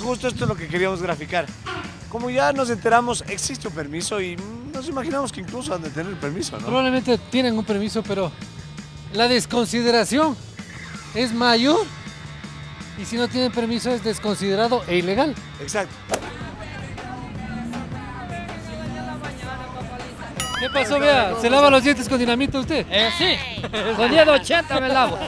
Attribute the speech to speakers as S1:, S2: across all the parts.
S1: justo esto es lo que queríamos graficar. Como ya nos enteramos, existe un permiso y nos imaginamos que incluso han de tener el permiso, ¿no?
S2: Probablemente tienen un permiso, pero la desconsideración es mayor. Y si no tienen permiso es desconsiderado e ilegal.
S1: Exacto.
S2: ¿Qué pasó, vea? ¿Se lava los dientes con dinamita usted?
S3: Eh, sí, con 10 80 me lavo.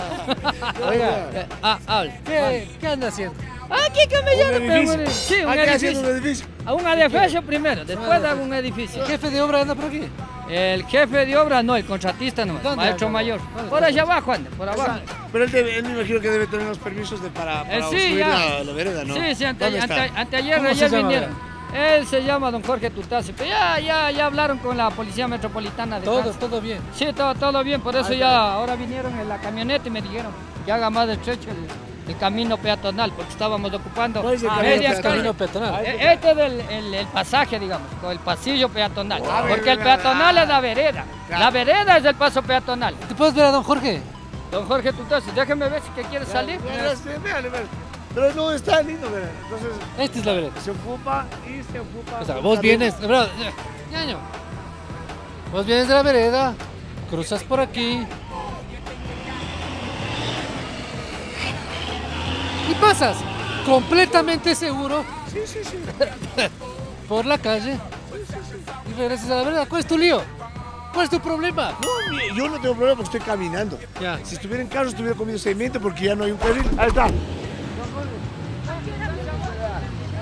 S3: Oiga, ah, hable.
S2: ¿Qué, ¿Qué anda haciendo?
S3: Aquí pero
S1: edificio.
S3: bueno, sí, un
S1: Acá haciendo
S3: edificio.
S1: un edificio.
S3: A un edificio primero, después hago un edificio.
S2: ¿El jefe de obra anda por aquí?
S3: El jefe de obra no, el contratista no,
S2: ¿Dónde
S3: maestro mayor.
S2: ¿Dónde
S3: Por allá abajo anda, por abajo.
S1: Pero él, debe- él me imagino que debe tener los permisos de para, para
S3: Eh, sí,
S1: obstruir
S3: ya.
S1: la, la vereda, ¿no?
S3: Sí, sí, ante,
S1: ¿Dónde
S3: ante- anteayer,
S2: ¿Cómo se
S3: ayer vinieron. Él se llama don Jorge Tutasi, pero ya, ya, ya hablaron con la policía metropolitana de
S2: Todo,
S3: Cáncer.
S2: todo bien.
S3: Sí, todo, todo bien, por eso ya ahora vinieron en la camioneta y me dijeron que haga más estrecho el, el camino peatonal, porque estábamos ocupando
S1: ¿Cuál es el
S3: a
S1: camino
S3: medias
S1: peatonal?
S2: Camino
S3: calles.
S2: peatonal.
S3: Eh, Este es el, el- el pasaje, digamos, con el pasillo peatonal. Porque el peatonal es la vereda.
S1: Claro.
S3: La vereda es el paso peatonal.
S2: ¿Te puedes ver a don Jorge?
S3: Don Jorge Tutasi, déjeme ver si que quiere salir.
S1: Véale, véale, véale. Pero no está lindo, ¿verdad? Entonces
S2: Esta es la vereda.
S1: se ocupa y se ocupa.
S2: O sea, vos vienes, bro. Vos vienes de la vereda, cruzas por aquí. Y pasas completamente seguro
S1: Sí, sí, sí.
S2: por la calle y regresas a la vereda. ¿Cuál es tu lío? ¿Cuál es tu problema?
S1: No, yo no tengo problema porque estoy caminando.
S2: Ya.
S1: Si estuviera en carro, estuviera comiendo cemento porque ya no hay un carril. Ahí está.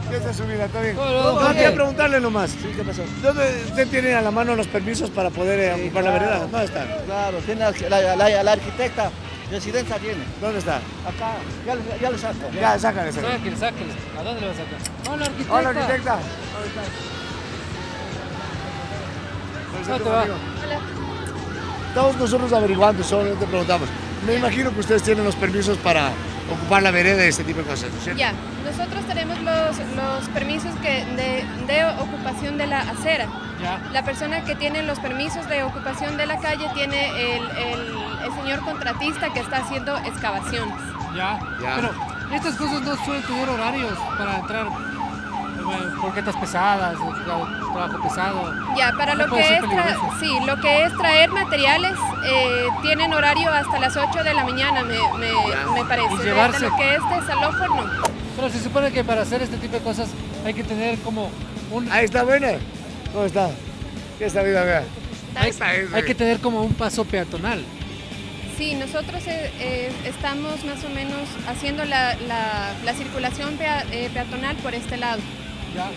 S1: ¿Qué está subida? ¿Está bien?
S2: Don
S1: No,
S2: Jorge.
S1: quería preguntarle nomás. Sí, ¿qué pasó? ¿Dónde usted tiene a la mano los permisos para poder eh, ocupar la vereda? ¿Dónde está?
S4: Claro, tiene la, la- la- la arquitecta, residencia tiene.
S1: ¿Dónde está?
S4: Acá, ya, ya lo saco.
S1: Ya, sácale, sácale.
S2: Sáquenle, sáquenle. ¿A dónde le vas a sacar? Hola, arquitecta.
S1: Hola, arquitecta.
S2: ¿Cómo te va?
S1: Estamos nosotros averiguando, solamente preguntamos. Me imagino que ustedes tienen los permisos para ocupar la vereda y ese tipo de cosas, ¿no es cierto?
S5: Ya, nosotros tenemos los, los permisos que de, de ocupación de la acera. La persona que tiene los permisos de ocupación de la calle tiene el, el- el señor contratista que está haciendo excavaciones.
S2: Ya.
S1: Ya.
S2: Pero estas cosas no suelen tener horarios para entrar. Porquetas pesadas, tra- trabajo pesado.
S5: Ya, para
S2: No
S5: lo que, es sí, lo que es traer materiales, eh, tienen horario hasta las 8 de la mañana, me, me- me parece.
S2: Y
S5: De-
S2: llevarse.
S5: De, lo que es desalojo, no.
S2: Pero se supone que para hacer este tipo de cosas hay que tener como un.
S1: Ahí está, buena. ¿Cómo está? ¿Qué vida, vea?
S2: Hay, hay que tener como un paso peatonal.
S5: Sí, nosotros eh, eh, estamos más o menos haciendo la, la- la circulación pea- eh, peatonal por este lado.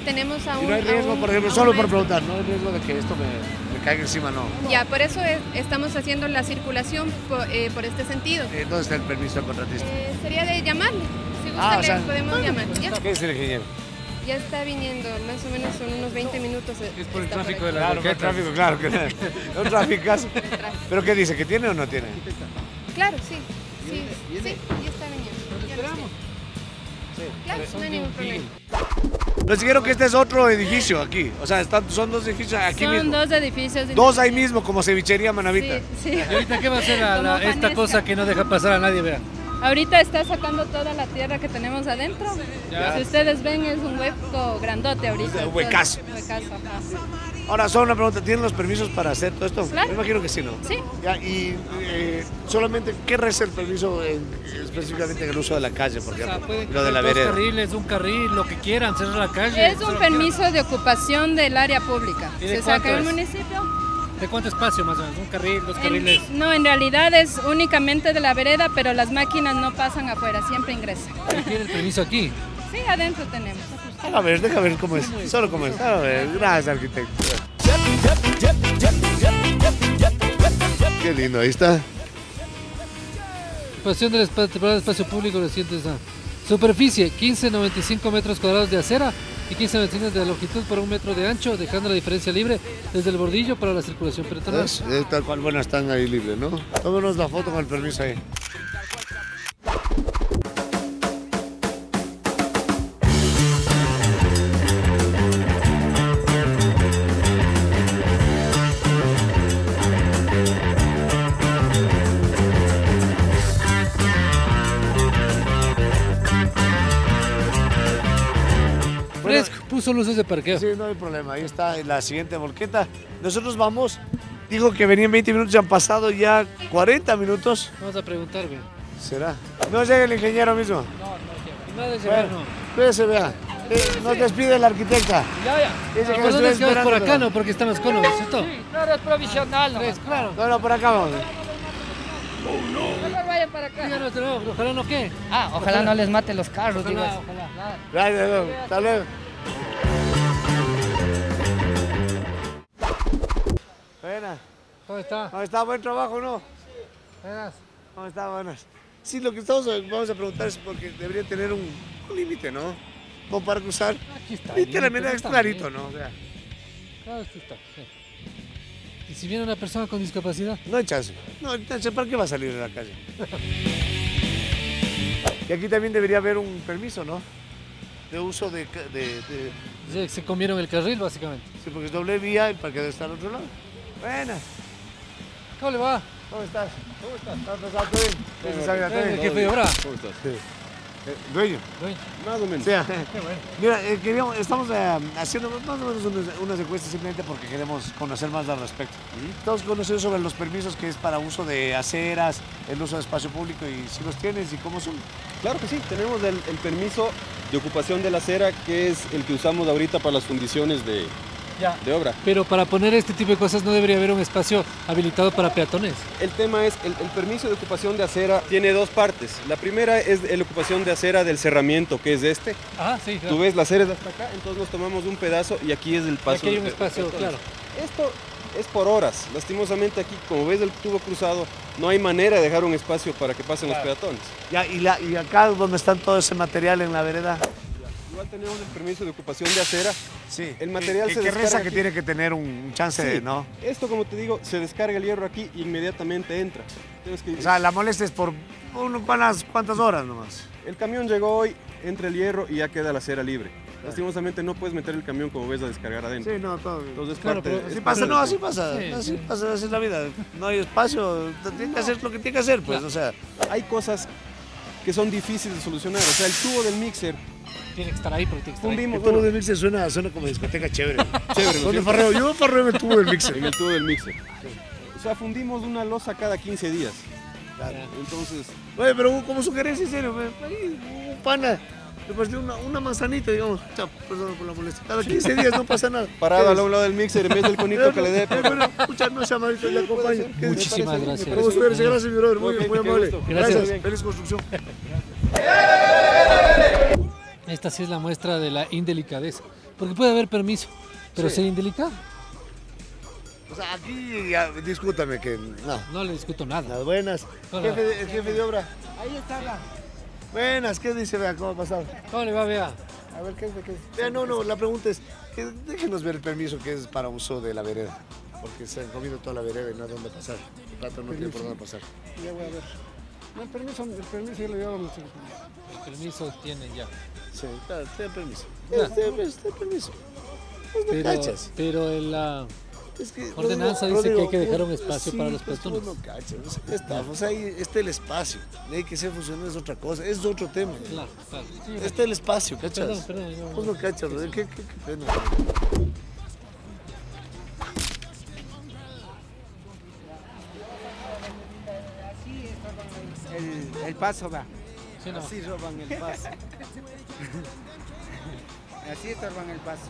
S5: Tenemos a
S1: Y
S5: un...
S1: no hay riesgo,
S5: un-
S1: por ejemplo, solo por preguntar, no hay riesgo de que esto me, me caiga encima, no.
S5: Ya, por eso es- estamos haciendo la circulación po- eh, por, este sentido.
S1: Eh, ¿Dónde está el permiso del contratista?
S5: Eh, sería de llamarle. Si gusta,
S1: Ah, o
S5: le
S1: sea,
S5: podemos llamar. Ya,
S1: ¿Qué es el ingeniero?
S5: Ya está viniendo, más o menos son unos 20 minutos. eh,
S2: Es por el tráfico de la
S1: Claro, ¿qué tráfico? Claro, que no. Un tráficazo. ¿Pero qué dice? ¿Que tiene o no tiene?
S5: Claro, sí. Sí, sí, ya está viniendo. Ya
S2: esperamos.
S5: Claro, no hay ningún problema.
S1: Nos dijeron que este es otro edificio aquí. O sea, están, son dos edificios aquí
S5: Son
S1: mismo.
S5: dos edificios.
S1: Dos ahí mismo, como cevichería Manavita.
S5: Sí, sí.
S2: ¿Y ahorita qué va a hacer la- esta cosa que no deja pasar a nadie? Vea.
S5: Ahorita está sacando toda la tierra que tenemos adentro.
S2: Ya.
S5: Si ustedes ven, es un hueco grandote ahorita.
S1: Un huecazo.
S5: Huecazo.
S1: Ahora, solo una pregunta. ¿Tienen los permisos para hacer todo esto?
S5: Claro.
S1: Me imagino que sí, ¿no?
S5: Sí.
S1: Ya, y eh, solamente, ¿qué reza el permiso en- específicamente en el uso de la calle, por
S2: O sea,
S1: Lo de la
S2: tener dos
S1: vereda.
S2: carriles, un carril, lo que quieran, cerrar la calle.
S5: Es un permiso de ocupación del área pública.
S2: ¿Y de
S5: Se saca en el
S2: es?
S5: municipio.
S2: ¿De cuánto espacio más o menos? Un carril, dos
S5: En-
S2: carriles.
S5: no, en realidad es únicamente de la vereda, pero las máquinas no pasan afuera, siempre ingresan.
S2: ¿Y tiene el permiso aquí?
S5: Sí, adentro tenemos.
S1: A ver, déjame ver cómo es. Solo cómo es. A ver, gracias, arquitecto. Qué lindo, ahí está.
S2: Ocupación del espa- temporal de espacio público reciente esa. Superficie, 15,95 metros cuadrados de acera y 15 centímetros de longitud por un metro de ancho, dejando la diferencia libre desde el bordillo para la circulación peatonal.
S1: Tal cual, bueno, están ahí libres, ¿no? Tómenos la foto con el permiso ahí.
S2: Puso luces de parqueo.
S1: Sí, no hay problema. Ahí está la siguiente volqueta. Nosotros vamos. Dijo que venían 20 minutos, ya han pasado ya 40 minutos.
S2: Vamos a preguntar, güey.
S1: ¿Será? No llega el ingeniero mismo.
S2: Y Nada de llegar,
S1: Bueno,
S2: no.
S1: cuídese, vea. Eh, nos despide la arquitecta.
S3: Ya, ya.
S1: Dice que
S2: ¿Por
S1: nos
S2: por acá, no? Porque están los conos, ¿cierto?
S3: Sí, claro, es provisional. ¿no?
S2: Tres, claro.
S1: No, no, por acá vamos.
S3: Mejor vayan para acá.
S2: Ojalá no qué.
S3: Ah, ojalá no les mate los carros, digo.
S2: Ojalá, ojalá.
S1: Gracias, don. Hasta luego. Buenas.
S2: ¿Cómo está?
S1: ¿Cómo está? Buen trabajo, ¿no?
S2: Buenas.
S1: ¿Cómo está? Buenas. Sí, lo que estamos vamos a preguntar es porque debería tener un, un límite, ¿no? Como para cruzar.
S2: Aquí está.
S1: Literalmente es clarito,
S2: bien.
S1: ¿no? O sea,
S2: Claro, aquí está. sí. ¿Y si viene una persona con discapacidad?
S1: no hay chance. No hay chance. ¿Para qué va a salir de la calle? y aquí también debería haber un permiso, ¿no? De uso de... ca- de, de-
S2: Sí, Se comieron el carril, básicamente.
S1: sí, porque es doble vía y para que está al otro lado. Buenas.
S2: ¿Cómo le va?
S1: ¿Cómo estás? ¿Cómo estás? ¿Estás pasando bien? ¿Cómo estás? ¿Está bien?
S2: el jefe de obra.
S6: ¿Cómo estás?
S1: Eh, Dueño.
S2: Dueño.
S6: Más o menos.
S1: Sí, Mira, eh, queríamos- estamos eh, haciendo más o menos unas, unas encuestas simplemente porque queremos conocer más al respecto. Estamos conociendo sobre los permisos que es para uso de aceras, el uso de espacio público y si los tienes y cómo son.
S6: Claro que sí, tenemos el, el permiso de ocupación de la acera, que es el que usamos ahorita para las fundiciones de,
S2: Ya.
S6: de obra.
S2: Pero para poner este tipo de cosas no debería haber un espacio habilitado para peatones.
S6: El tema es, el, el permiso de ocupación de acera tiene dos partes. La primera es la ocupación de acera del cerramiento, que es este.
S2: Ah, sí,
S6: Tú ves la acera es hasta acá, entonces nos tomamos un pedazo y aquí es el paso.
S2: Aquí hay un
S6: de-
S2: espacio,
S6: entonces,
S2: claro.
S6: Esto es por horas. Lastimosamente aquí, como ves el tubo cruzado, no hay manera de dejar un espacio para que pasen los peatones.
S1: Ya, y, la, y acá donde están todo ese material en la vereda.
S6: Igual tenemos el permiso de ocupación de acera.
S1: Sí.
S6: El material
S1: y,
S6: se
S1: y que
S6: descarga
S1: reza que tiene que tener un chance,
S6: Sí.
S1: de, ¿no?
S6: Esto, como te digo, se descarga el hierro aquí y inmediatamente entra. Que-
S1: O sea, la molestia es por cuántas, cuántas horas nomás.
S6: el camión llegó hoy, entra el hierro y ya queda la acera libre. Lastimosamente no puedes meter el camión como ves a descargar adentro.
S1: Sí, no, todo bien.
S6: Entonces,
S2: Claro,
S6: parte
S2: pero
S1: Así pasa, no, así pasa,
S2: Sí,
S1: así
S2: sí.
S1: pasa, así es la vida. No hay espacio, tiene que hacer lo que tiene que hacer, pues,
S2: Claro.
S1: o sea.
S6: Hay cosas que son difíciles de solucionar. O sea, el tubo del mixer,
S2: Tiene que estar ahí porque tiene que estar ahí.
S6: fundimos,
S1: El tubo
S6: bueno,
S1: del mixer suena, suena como discoteca chévere.
S6: chévere, ¿no
S1: ¿Dónde
S6: cierto?
S1: farreo? Yo farreo en el tubo del mixer.
S6: En el tubo del mixer. O sea, fundimos una losa cada 15 días.
S1: Claro.
S6: Entonces,
S1: Oye, pero como sugerencia, en serio, ahí, un pana, me pareció una, una manzanita, digamos. Chao, perdón por la molestia. Cada 15 días no pasa nada.
S6: parado
S1: ¿Qué
S6: a un lado del mixer en vez del conito que le dé.
S1: Eh, bueno, escucha, no sea malito, le acompaño.
S2: Muchísimas gracias.
S1: Gracias, mi brother. Muy, muy amable.
S6: gusto.
S1: Gracias.
S2: Gracias.
S1: Feliz construcción.
S2: Esta sí es la muestra de la indelicadeza. Porque puede haber permiso, pero
S1: Sí.
S2: ser indelicado.
S1: O sea, aquí, ya, discúltame que no.
S2: No le discuto nada.
S1: Las buenas.
S2: Hola.
S1: Jefe de, el jefe de obra. Ahí está. Buenas, ¿qué dice? Vea, ¿cómo ha pasado?
S2: ¿Cómo le va, vea?
S1: A ver, ¿qué es? ¿Qué es? Vea, no, no, la pregunta es, que déjenos ver el permiso que es para uso de la vereda. Porque se han comido toda la vereda y no hay dónde pasar. El plato no tiene por dónde pasar.
S7: Ya voy a ver. No, el permiso, el permiso ya lo llevamos.
S2: El permiso tienen ya.
S1: Sí, claro, ten permiso. Permiso. Pues no
S2: Pero,
S1: cachas.
S2: pero en la...
S1: Es que,
S2: Ordenanza
S1: Rodrigo,
S2: dice que hay que dejar un espacio
S1: sí,
S2: para los
S1: pues,
S2: peatones.
S1: no cachas, o sea, ya está, o sea, ahí está el espacio. Ahí que sea funcional es otra cosa, es otro tema.
S2: Claro, claro. Sí,
S1: Está el espacio, ¿cachas?
S2: Perdón, perdón. no,
S1: no cachas, Rodrigo, qué, qué, qué pena.
S7: El, el paso va.
S2: Sí, no.
S7: Así roban el paso. Así estorban el paso.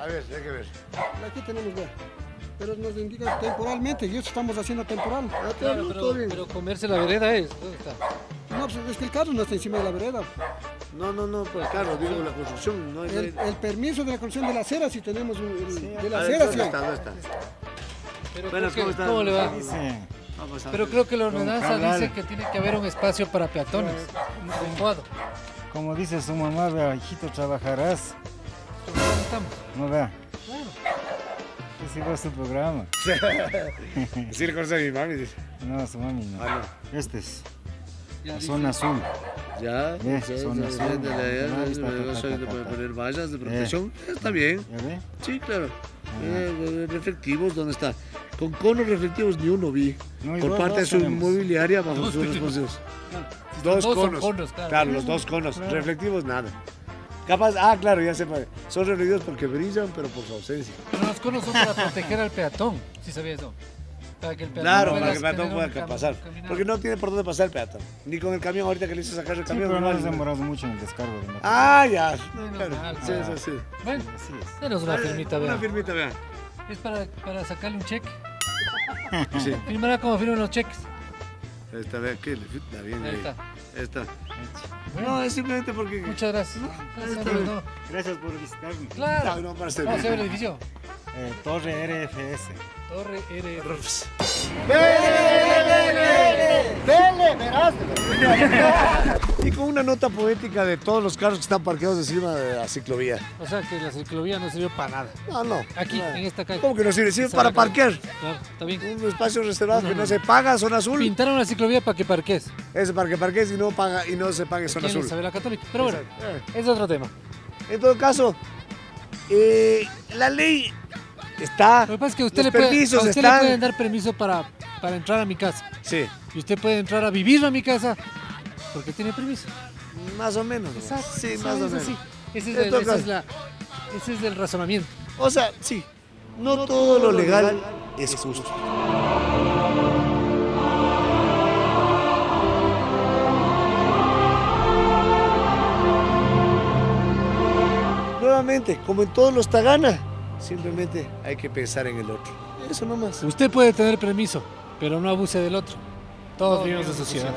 S1: A ver, hay que ver.
S7: Aquí tenemos, vea. Pero nos indica temporalmente y eso estamos haciendo temporal.
S2: Claro, pero, pero comerse la vereda es. ¿Dónde está?
S7: No, pues es que el carro no está encima de la vereda.
S1: No, no, no, pues claro, digo la construcción. No hay,
S7: El, el permiso de la construcción de la acera, si tenemos un, el- de la
S1: A ver,
S7: acera,
S1: ¿dónde
S7: sí.
S1: está? ¿Dónde está?
S2: Pero
S1: Buenas,
S2: creo
S1: ¿cómo
S2: que-
S1: están?
S2: ¿Cómo le va?
S1: Va a pasar.
S2: Pero creo que la ordenanza dice que tiene que haber un espacio para peatones. Adecuado.
S8: Como dice su mamá, vea, hijito, trabajarás. No vea. Ese va su programa.
S1: Sí, le conoce a mi mami. dice.
S8: No, su mami no.
S1: Ah,
S8: Este es la zona azul.
S1: Ya,
S8: Bien,
S1: ya,
S8: zona
S1: ya,
S8: azul,
S1: ya, de ya, ya, ya, soy poner vallas de protección, está bien. Sí, claro. Eh, eh, reflectivos, ¿dónde está? Con conos reflectivos ni uno vi.
S8: No,
S1: por
S8: dos-
S1: parte de su
S8: tenemos.
S1: inmobiliaria bajo
S2: Dos
S1: sus responsabilidades.
S2: Dos
S1: conos.
S2: conos, claro.
S1: Claro, los dos conos. Reflectivos, nada. Capaz, ah, claro, ya se puede. Son reflectivos porque brillan, pero por su ausencia.
S2: Pero los conos son para proteger al peatón, si sabía eso. Para que el peatón
S1: Claro,
S2: pueda
S1: para que el peatón pueda
S2: cam-
S1: pasar.
S2: caminar.
S1: Porque no tiene por dónde pasar el peatón. Ni con el camión ahorita que le hizo sacar el
S8: Sí,
S1: camión.
S8: pero no
S1: igual.
S8: nos demoramos mucho en el descargo de material.
S1: Ah, ya.
S2: Menos
S1: Claro.
S2: mal,
S1: Sí, sí, sí.
S2: Bueno,
S8: Así es.
S2: denos una firmita,
S1: Una
S2: vean.
S1: firmita, vean.
S2: Es para, para sacarle un cheque.
S1: Sí.
S2: Firmará como firman los cheques.
S1: Ahí está, vean que le está bien.
S2: Ahí está. Bueno,
S1: No, es simplemente porque.
S2: muchas gracias.
S1: está
S2: No, no.
S8: Gracias por visitarme.
S2: Claro.
S1: No, no, para ser
S2: ¿Cómo se llama el edificio?
S8: Eh, Torre RFS.
S2: Torre RR.
S1: Y con una nota poética de todos los carros que están parqueados encima de la ciclovía.
S2: O sea que la ciclovía no sirvió para nada.
S1: No, no.
S2: Aquí,
S1: No.
S2: en esta calle.
S1: ¿Cómo que no sirve? Sirve para parquear.
S2: Claro, está bien.
S1: Un espacio reservado
S2: No,
S1: que
S2: no,
S1: no
S2: no.
S1: se paga, zona azul.
S2: Pintaron la ciclovía para que parques.
S1: Ese para que parques y no, paga, y no se pague zona
S2: ¿Quién
S1: azul.
S2: sabe la católica? Pero bueno,
S1: Exacto.
S2: es otro tema.
S1: En todo caso, eh, la ley está.
S2: Lo que pasa es que usted, le, puede,
S1: permisos
S2: a usted
S1: están.
S2: le pueden dar permiso para, para entrar a mi casa.
S1: Sí,
S2: Y usted puede entrar a vivir a mi casa porque tiene permiso.
S1: más o menos. ¿no?
S2: Exacto.
S1: Sí, más o menos.
S2: así. Ese es,
S1: En
S2: el,
S1: todo
S2: ese es
S1: caso.
S2: la- ese es el razonamiento.
S1: O sea, sí, no todo lo legal es justo. Nuevamente, como en todos los Tagana, simplemente hay que pensar en el otro. Eso nomás.
S2: Usted puede tener permiso, pero no abuse del otro. Todos vivimos en sociedad.